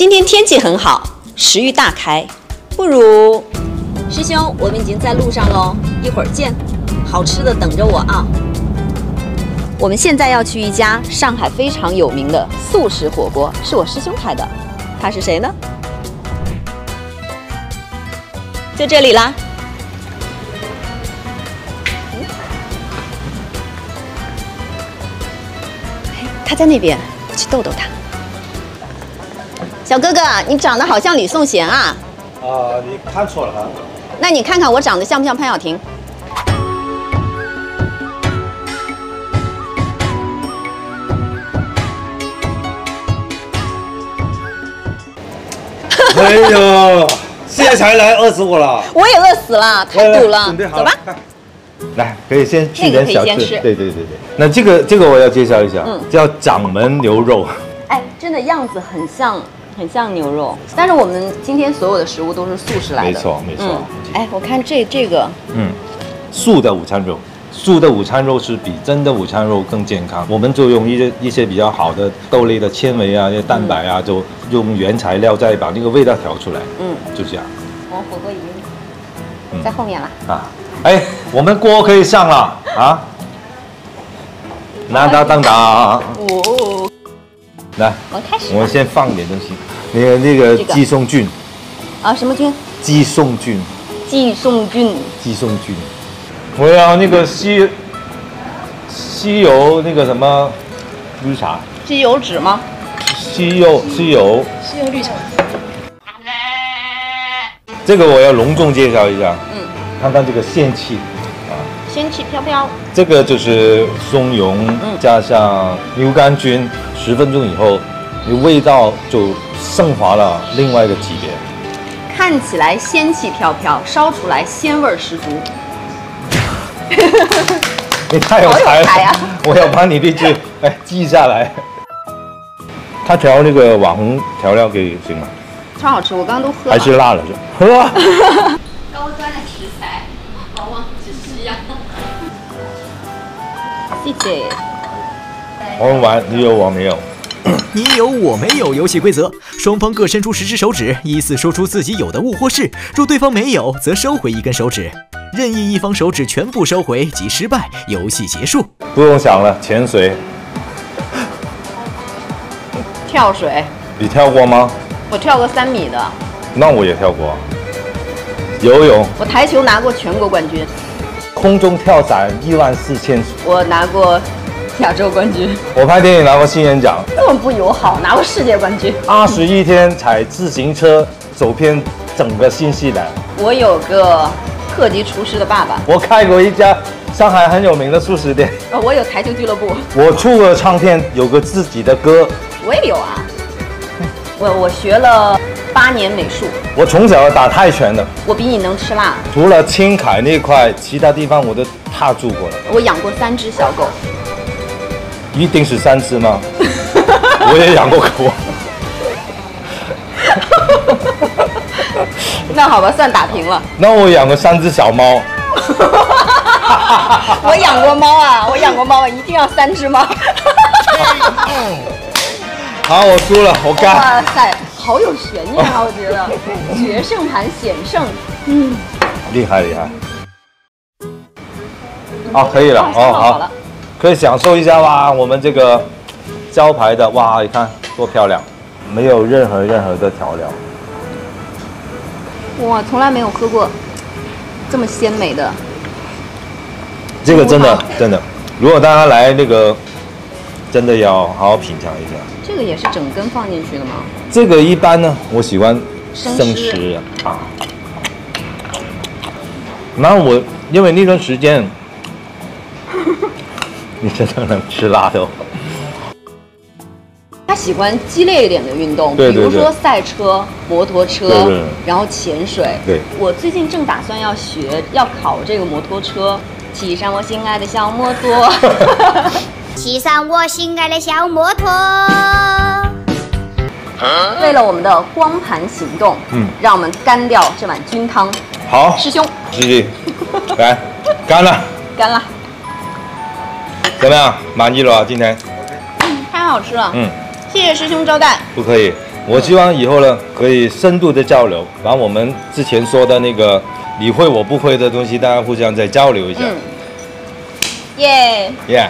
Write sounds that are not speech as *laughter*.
今天天气很好，食欲大开，不如师兄，我们已经在路上喽，一会儿见，好吃的等着我啊！我们现在要去一家上海非常有名的素食火锅，是我师兄开的，他是谁呢？就这里啦。哎他在那边，我去逗逗他。小哥哥，你长得好像李颂贤啊，啊，你看错了哈。那你看看我长得像不像潘晓婷？哎呦，现在才来饿死我了。我也饿死了，太堵了准备，好走吧。来，可以先吃那个点小吃对对对对。那这个这个我要介绍一下，嗯叫掌门牛肉。哎，真的样子很像，很像牛肉。但是我们今天所有的食物都是素食来的，没错没错嗯哎，我看这这个，嗯，素的午餐肉，素的午餐肉是比真的午餐肉更健康。我们就用一些一些比较好的豆类的纤维啊，一些蛋白啊，就用原材料再把那个味道调出来，嗯，就这样我们火锅已嗯经在后面了。啊。哎，我们锅可以上了啊！当当当当，哦，来，我们开始。我们先放点东西，那个那个这个寄送菌，啊，什么菌？寄送菌，寄送菌。寄送菌。我要那个西西油那个什么绿茶，是油纸吗？西柚西油，是油绿茶。这个我要隆重介绍一下，嗯，看看这个仙气，仙气飘飘。这个就是松茸嗯加上牛肝菌，十分钟以后，你味道就升华了另外一个级别。看起来仙气飘飘，烧出来鲜味儿十足。*laughs* 你太有才了，才啊我要把你这句 *laughs* 哎记下来。他调那个网红调料给行吗？超好吃，我刚刚都喝了。还是辣了就喝啊。*laughs* 高端的食材，往往谢谢。我们玩，你有我没有？*coughs* 你有我没有游戏规则，双方各伸出十只手指，依次说出自己有的物或事。若对方没有，则收回一根手指。任意一方手指全部收回即失败，游戏结束。不用想了，潜水，跳水，你跳过吗？我跳过三米的。那我也跳过。游泳，我台球拿过全国冠军，空中跳伞一万四千，我拿过亚洲冠军。我拍电影拿过新人奖，这么不友好，拿过世界冠军。二十一天踩自行车走遍整个新西兰。我有个特级厨师的爸爸，我开过一家上海很有名的素食店。呃，我有台球俱乐部，我出过唱片，有个自己的歌。我也有啊。我我学了八年美术，我从小打泰拳的，我比你能吃辣。除了青海那块，其他地方我都踏住过了。我养过三只小狗，一定是三只吗？*laughs* 我也养过狗。*laughs* 那好吧，算打平了。那我养过三只小猫。*laughs* 我养过猫啊，我养过猫啊，一定要三只猫。好，我输了，我干。哇塞，好有悬念啊！我觉得决胜盘险胜，嗯厉害厉害。好，可以了，哦哦好好了，可以享受一下哇，我们这个招牌的哇，你看多漂亮，没有任何任何的调料。哇，从来没有喝过这么鲜美的。这个真的真的，如果大家来那个，真的要好好品尝一下。这个也是整根放进去的吗？这个一般呢，我喜欢生生吃。然后我因为那段时间，*laughs* 你真的能吃辣的、哦。他喜欢激烈一点的运动，对对对比如说赛车、摩托车，对然后潜水。对我最近正打算要学，要考这个摩托车，骑上我心爱的小摩托。*laughs* 骑上我心爱的小摩托。为了我们的光盘行动，嗯让我们干掉这碗菌汤。好，师兄，师弟，来，干了，干了，怎么样？满意了吧？今天？太好吃了，嗯，谢谢师兄招待。不可以，我希望以后呢可以深度的交流，把我们之前说的那个你会我不会的东西，大家互相再交流一下。嗯，耶。Yeah。